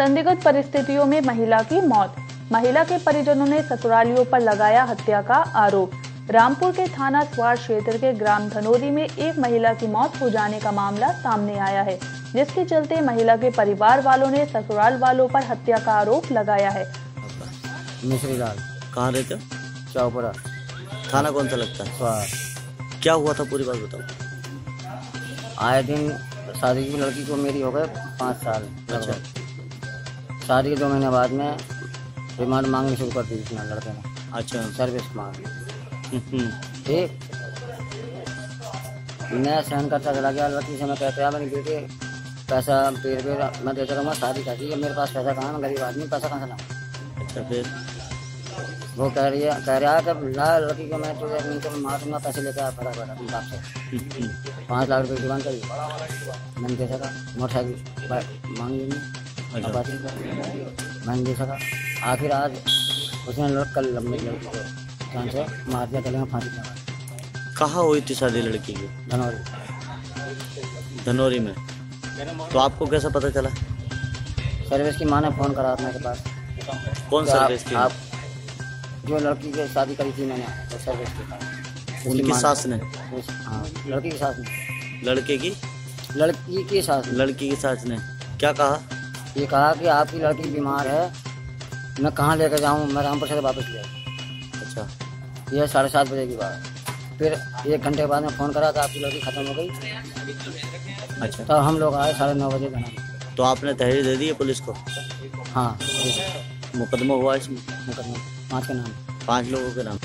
संदिग्ध परिस्थितियों में महिला की मौत। महिला के परिजनों ने ससुरालियों पर लगाया हत्या का आरोप। रामपुर के थाना स्वार क्षेत्र के ग्राम धनोरी में एक महिला की मौत हो जाने का मामला सामने आया है जिसके चलते महिला के परिवार वालों ने ससुराल वालों पर हत्या का आरोप लगाया है। मिश्री लाल कहाँ रहते हो? चौपड़ा थाना कौन सा लगता है? स्वार। क्या हुआ था? पूरी बात बताओ। आए दिन शादी की लड़की को मेरी हो गए पाँच साल। अच्छा। शादी के दो महीने बाद में रिमांड मांगनी शुरू कर दी इसने लड़के ने। अच्छा। सर्विस मांग। हम्म, ठीक। मैं सहन करता चला गया लड़की से मैं कहते हैं मेरी बेटी पैसा पेड़ पेड़ मैं देता रहूँगा शादी कर दी मेरे पास पैसा कहाँ है मैं गरीब आदमी पैसा कहाँ से लाऊं? अच्छा फिर? वो कह रही है कह रहा है कि ला लड़की को मैं तुझे नहीं तो मार दूँगा पैसे लेकर आ फटाफट अपने बाप से। हम्म, पाँच लाख रुपये की डिमांड करी। मैंने दे सका मोटरसाइकिल मांगी नहीं अच्छा। का। मैंने दे सका आखिर आज उसने लड़ कल लंबी लड़की को जान से मार दिया गले में फांसी लगा कहाँ हुई थी शादी लड़की की? धनौरी। धनौरी में। तो आपको कैसा पता चला? सर्विस की माँ ने फ़ोन करा अपने के पास। कौन कि सर्विस की? आप जो लड़की की शादी करी थी मैंने वो सर्विस की उनकी सास ने? हाँ लड़की की सास ने। लड़के की? लड़की की सास लड़की की सास ने। क्या कहा? ये कहा कि आपकी लड़की बीमार है मैं कहाँ लेकर जाऊँ? मैं रामपुर से वापस ले अच्छा ये साढ़े सात बजे की बात फिर एक घंटे के बाद में फ़ोन करा था आपकी लड़की ख़त्म हो गई। अच्छा। तब हम लोग आए साढ़े नौ बजे घर तो आपने तहरीर दे दी है पुलिस को? हाँ। मुकदमा हुआ इसमें? मुकदमा पाँच के नाम। पाँच लोगों के नाम।